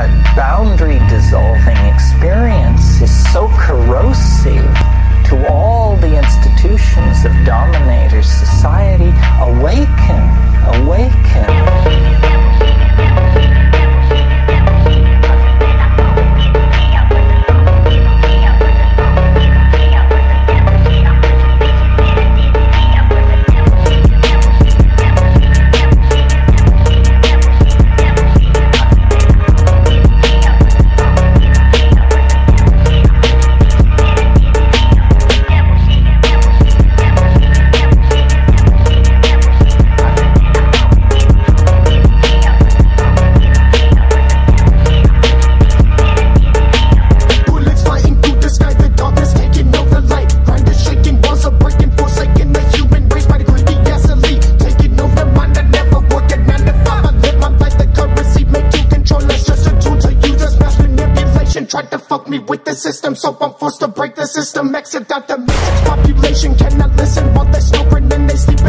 a boundary dissolving experience is so corrosive fuck me with the system So I'm forced to break the system. Exit out the matrix. Population cannot listen While they're snoring and they sleep